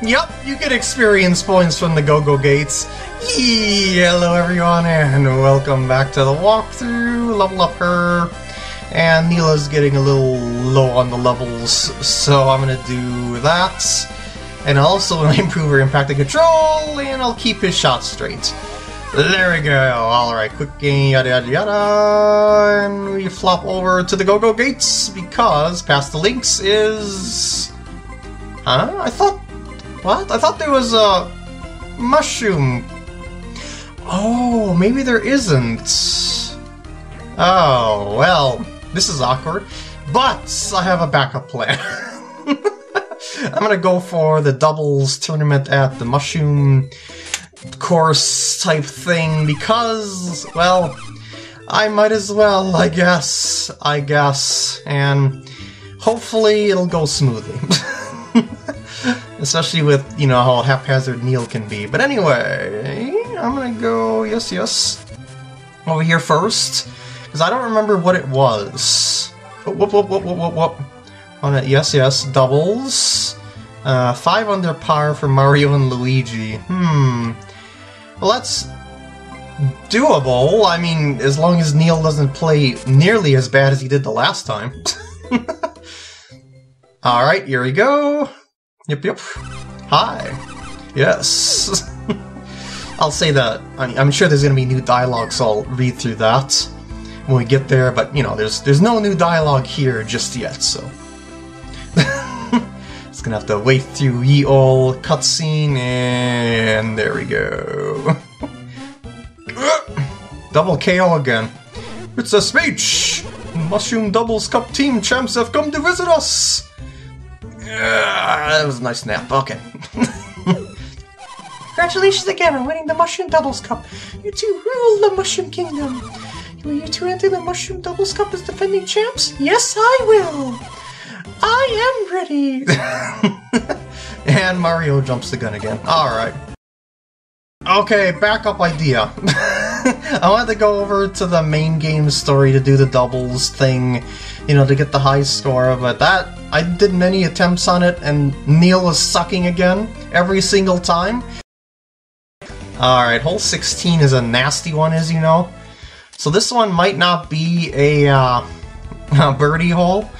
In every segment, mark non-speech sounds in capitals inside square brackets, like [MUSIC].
Yep, you get experience points from the Go-Go Gates. hello everyone, and welcome back to the walkthrough. Level up her. And Ella's getting a little low on the levels, so I'm gonna do that. And also [LAUGHS] improve her impact and control, and I'll keep his shots straight. There we go. Alright, quick game, yada yada yada. And we flop over to the Go-Go Gates because past the links is... Huh? I thought... What? I thought there was a... Mushroom... Oh, maybe there isn't. Oh, well, this is awkward. But I have a backup plan. [LAUGHS] I'm gonna go for the doubles tournament at the Mushroom course type thing because, well, I might as well, I guess, I guess, and hopefully it'll go smoothly. [LAUGHS] Especially with, you know, how haphazard Neil can be. But anyway, I'm gonna go, yes, yes, over here first, because I don't remember what it was. Whoop, whoop, whoop, whoop, whoop, whoop. On it, yes, yes, doubles. Uh, five under par for Mario and Luigi. Hmm. Well, that's doable. I mean, as long as Neil doesn't play nearly as bad as he did the last time. [LAUGHS] Alright, here we go. Yep, yep. Hi. Yes. [LAUGHS] I'll say that. I'm sure there's going to be new dialogue, so I'll read through that when we get there, but, you know, there's there's no new dialogue here just yet, so... [LAUGHS] Just gonna have to wait through ye ol' cutscene, and there we go. [LAUGHS] Double KO again. It's a speech! Mushroom Doubles Cup Team champs have come to visit us! Yeah, that was a nice nap, okay. [LAUGHS] Congratulations again on winning the Mushroom Doubles Cup. You two rule the Mushroom Kingdom. Will you two enter the Mushroom Doubles Cup as defending champs? Yes, I will! I am ready! [LAUGHS] and Mario jumps the gun again. Alright. Okay, backup idea. [LAUGHS] [LAUGHS] I wanted to go over to the main game story to do the doubles thing, you know, to get the high score, but that, I did many attempts on it, and Neil was sucking again, every single time. Alright, hole 16 is a nasty one, as you know. So this one might not be a, uh, [LAUGHS] a birdie hole,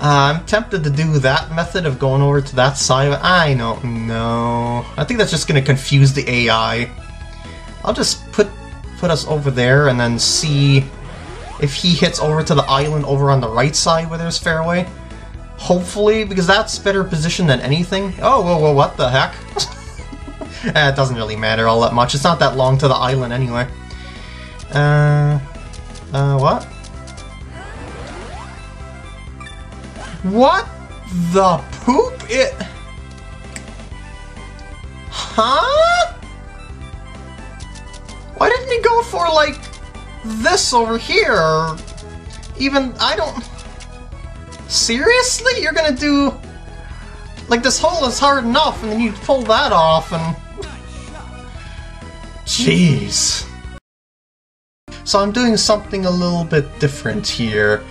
uh, I'm tempted to do that method of going over to that side, but I don't know. I think that's just going to confuse the AI. I'll just put put us over there and then see if he hits over to the island over on the right side where there's fairway. Hopefully, because that's better position than anything. Oh, whoa, whoa, what the heck? [LAUGHS] eh, it doesn't really matter all that much. It's not that long to the island anyway. Uh, uh, what? What the poop? It... Huh? Go for, like, this over here? even, I don't... Seriously? You're gonna do... Like, this hole is hard enough, and then you pull that off, and... Jeez. So I'm doing something a little bit different here.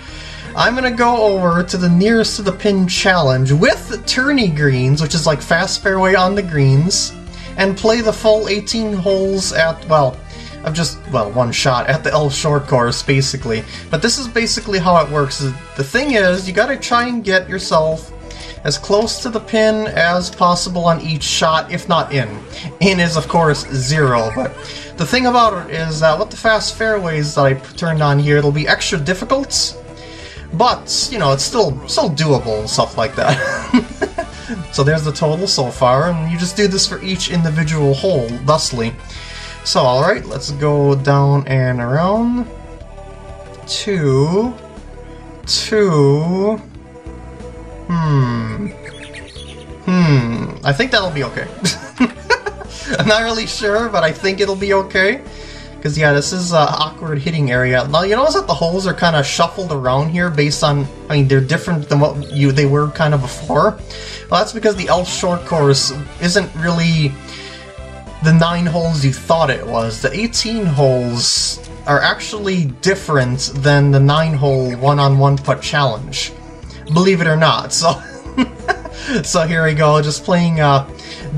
I'm gonna go over to the nearest to the pin challenge with tourney greens, which is like fast fairway on the greens, and play the full 18 holes at, well, of just, well, one shot at the Elf Short course, basically. But this is basically how it works. The thing is, you gotta try and get yourself as close to the pin as possible on each shot, if not in. In is, of course, zero, but the thing about it is that with the fast fairways that I turned on here, it'll be extra difficult, but, you know, it's still still doable and stuff like that. [LAUGHS] so there's the total so far, and you just do this for each individual hole, thusly. So, alright, let's go down and around. Two. Two. Hmm. Hmm. I think that'll be okay. [LAUGHS] I'm not really sure, but I think it'll be okay. Because, yeah, this is an awkward hitting area. Now, you notice that the holes are kind of shuffled around here based on... I mean, they're different than what you they were kind of before. Well, that's because the Elf Short Course isn't really the 9 holes you thought it was. The 18 holes are actually different than the 9-hole one-on-one putt challenge. Believe it or not, so... [LAUGHS] so here we go, just playing a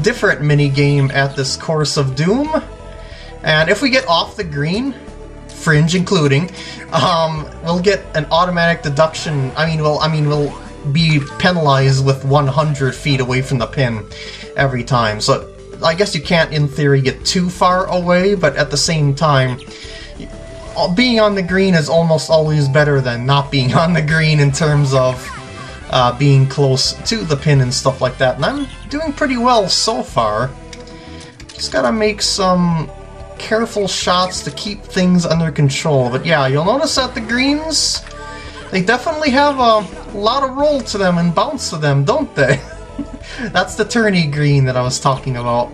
different mini game at this course of doom. And if we get off the green, fringe including, um, we'll get an automatic deduction. I mean, we'll, I mean, we'll be penalized with 100 feet away from the pin every time. So I guess you can't, in theory, get too far away, but at the same time, being on the green is almost always better than not being [LAUGHS] on the green in terms of uh, being close to the pin and stuff like that. And I'm doing pretty well so far. Just gotta make some careful shots to keep things under control. But yeah, you'll notice that the greens, they definitely have a lot of roll to them and bounce to them, don't they? [LAUGHS] [LAUGHS] That's the tourney green that I was talking about.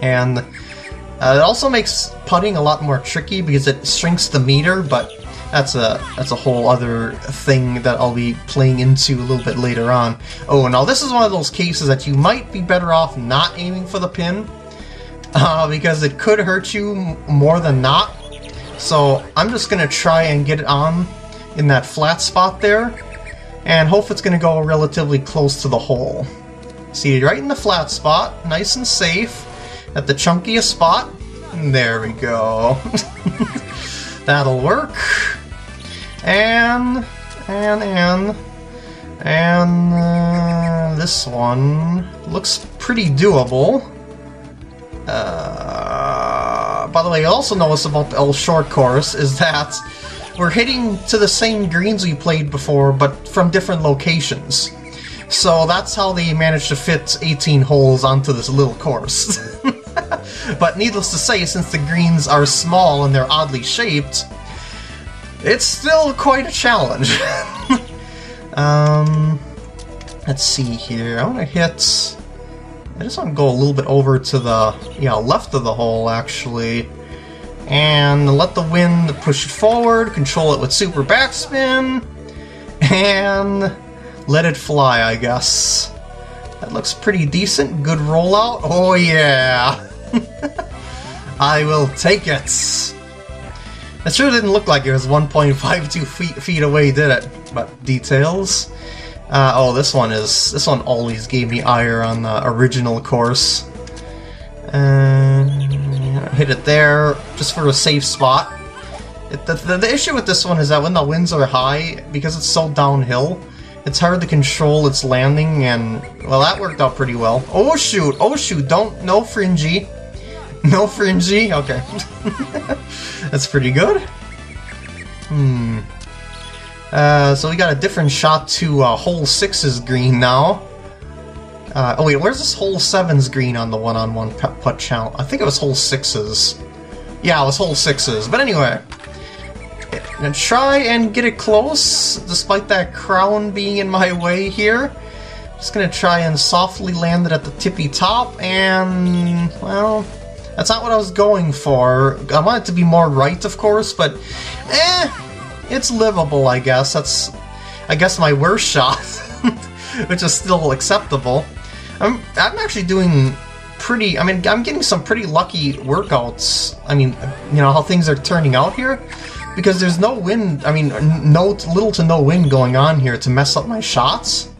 And uh, it also makes putting a lot more tricky because it shrinks the meter, but that's a that's a whole other thing that I'll be playing into a little bit later on. Oh, now this is one of those cases that you might be better off not aiming for the pin, [LAUGHS] uh, because it could hurt you more than not. So I'm just gonna try and get it on in that flat spot there, and hope it's gonna go relatively close to the hole. See, right in the flat spot, nice and safe, at the chunkiest spot. There we go. [LAUGHS] That'll work. And, and, and, and uh, this one looks pretty doable. Uh, by the way, also notice about the L short course is that we're hitting to the same greens we played before, but from different locations. So that's how they managed to fit 18 holes onto this little course. [LAUGHS] but needless to say, since the greens are small and they're oddly shaped, it's still quite a challenge. [LAUGHS] um, let's see here. I want to hit... I just want to go a little bit over to the yeah left of the hole, actually. And let the wind push it forward, control it with super backspin, and let it fly, I guess. That looks pretty decent. Good rollout. Oh, yeah. [LAUGHS] I will take it. It sure didn't look like it was 1.52 feet, feet away, did it? But details. Uh, oh, this one is... This one always gave me ire on the original course. And hit it there, just for a safe spot. It, the, the, the issue with this one is that when the winds are high, because it's so downhill, it's hard to control its landing, and, well, that worked out pretty well. Oh, shoot! Oh, shoot! Don't... No fringy. [LAUGHS] No fringy? Okay. [LAUGHS] That's pretty good. Hmm. Uh, so we got a different shot to uh, hole 6's green now. Uh, oh wait, where's this hole 7's green on the one-on-one -on -one putt challenge? I think it was hole 6's. Yeah, it was hole 6's. But anyway, Gonna try and get it close, despite that crown being in my way here. Just gonna try and softly land it at the tippy top, and, well, that's not what I was going for. I want it to be more right, of course, but, eh, it's livable, I guess. That's, I guess, my worst shot, [LAUGHS] which is still acceptable. I'm, I'm actually doing pretty, I mean, I'm getting some pretty lucky workouts. I mean, you know, how things are turning out here because there's no wind, I mean, no little to no wind going on here to mess up my shots.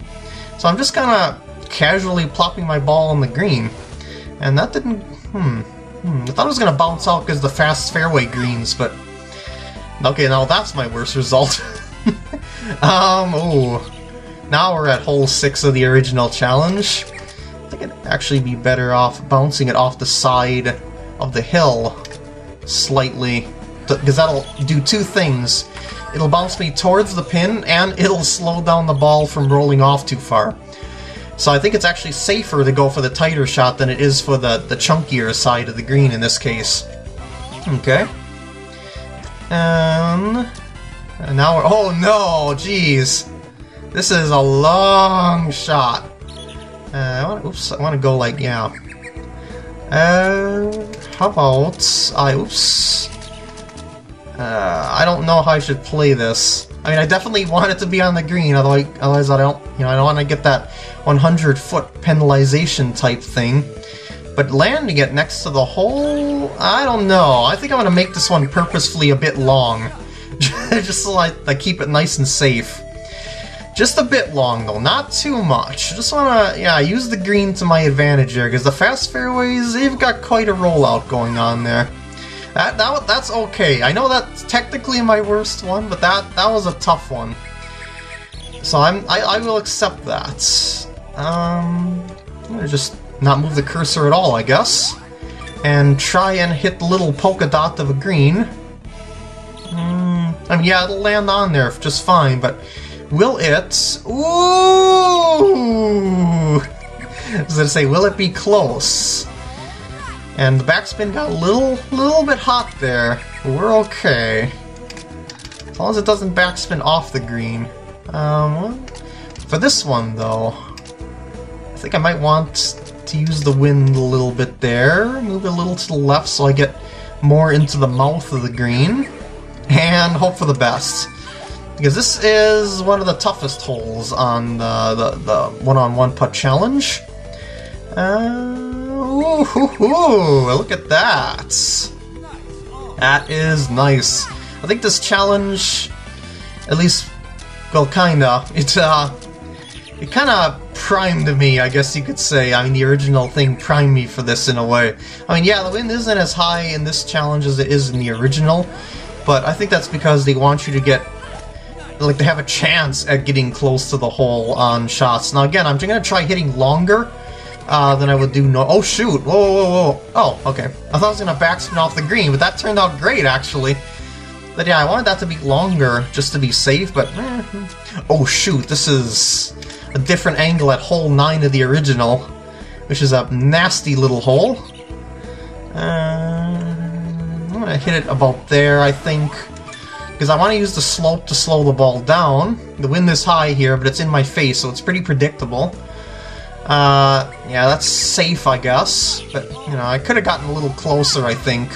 So I'm just kind of casually plopping my ball on the green. And that didn't, hmm, hmm. I thought it was going to bounce out because the fast fairway greens, but... Okay, now that's my worst result. [LAUGHS] um, oh. Now we're at hole 6 of the original challenge. Actually be better off bouncing it off the side of the hill slightly because that'll do two things. It'll bounce me towards the pin, and [LAUGHS] it'll slow down the ball from rolling off too far. So I think it's actually safer to go for the tighter shot than it is for the, the chunkier side of the green in this case. Okay. And now we're... Oh no! Jeez! This is a long shot. Uh, I want, oops, I want to go like, yeah. Uh, how about I, oops, uh, I don't know how I should play this. I mean, I definitely want it to be on the green, otherwise, otherwise I don't, you know, I don't want to get that 100 foot penalization type thing. But landing it next to the hole, I don't know. I think I'm to make this one purposefully a bit long, [LAUGHS] just so I, I keep it nice and safe. Just a bit long though, not too much. Just wanna, yeah, use the green to my advantage here, because the fast fairways, they've got quite a rollout going on there. That, that That's okay. I know that's technically my worst one, but that, that was a tough one. So I'm, I, I will accept that. Um, I'm gonna just not move the cursor at all, I guess. And try and hit the little polka dot of a green. Mm, I mean, yeah, it'll land on there just fine, but will it... Ooh! I was gonna say, will it be close? And the backspin got a little, little bit hot there. We're okay. As long as it doesn't backspin off the green. Um, for this one, though, I think I might want to use the wind a little bit there. Move it a little to the left so I get more into the mouth of the green. And hope for the best. Because this is one of the toughest holes on the, the, the one-on-one putt challenge. Uh, ooh, ooh, ooh, look at that. That is nice. I think this challenge, at least well, kinda. [LAUGHS] It, uh, it kinda primed me, I guess you could say. I mean, the original thing primed me for this in a way. I mean, yeah, the wind isn't as high in this challenge as it is in the original, but I think that's because they want you to get like to have a chance at getting close to the hole on shots. Now again, I'm just gonna try hitting longer uh, than I would do no- oh shoot, whoa, whoa, whoa, oh, okay. I thought I was gonna backspin off the green, but that turned out great actually. But yeah, I wanted that to be longer just to be safe, but eh. Oh shoot, this is a different angle at hole 9 of the original, which is a nasty little hole. Uh, I'm gonna hit it about there, I think. Because I want to use the slope to slow the ball down. The wind is high here, but it's in my face, so it's pretty predictable. Uh, yeah, that's safe, I guess. But, you know, I could have gotten a little closer, I think.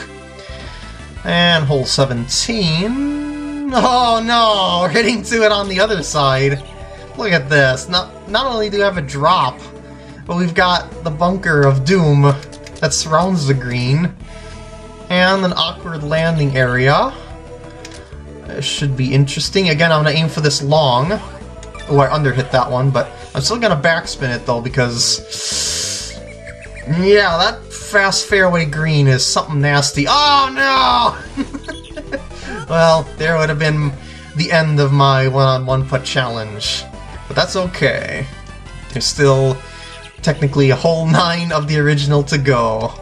And hole 17. Oh no, we're hitting to it on the other side. Look at this. Not, not only do we have a drop, but we've got the bunker of doom that surrounds the green. And an awkward landing area. Should be interesting. Again, I'm to aim for this long. Oh, I underhit that one, but I'm still to backspin it though because... Yeah, that fast fairway green is something nasty. Oh no! [LAUGHS] well, there would have been the end of my one-on-one -on -one putt challenge. But that's okay. There's still technically a whole nine of the original to go.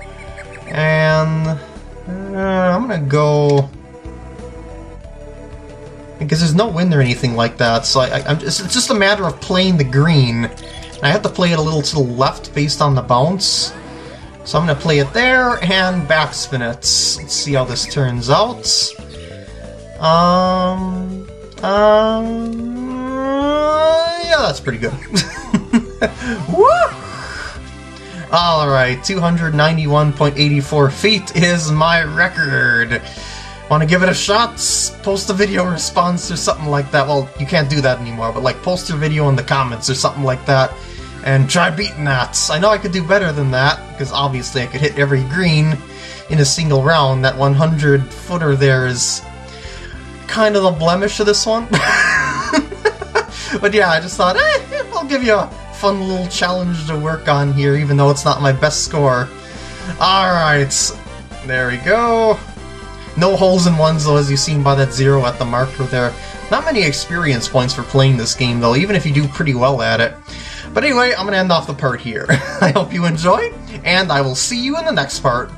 And uh, I'm gonna go because there's no wind or anything like that, so I, I, it's just a matter of playing the green. I have to play it a little to the left based on the bounce. So I'm going to play it there and backspin it. Let's see how this turns out. Um, um, yeah, that's pretty good. [LAUGHS] Woo! Alright, 291.84 feet is my record. Want to give it a shot? Post a video response or something like that. Well, you can't do that anymore, but like post your video in the comments or something like that and try beating that. I know I could do better than that, because obviously I could hit every green in a single round. That 100 footer there is kind of the blemish of this one. [LAUGHS] but yeah, I just thought, eh, I'll give you a fun little challenge to work on here, even though it's not my best score. Alright, there we go. No holes in ones though, as you've seen by that zero at the marker there. Not many experience points for playing this game though, even if you do pretty well at it. But anyway, I'm going to end off the part here. [LAUGHS] I hope you enjoyed, and I will see you in the next part.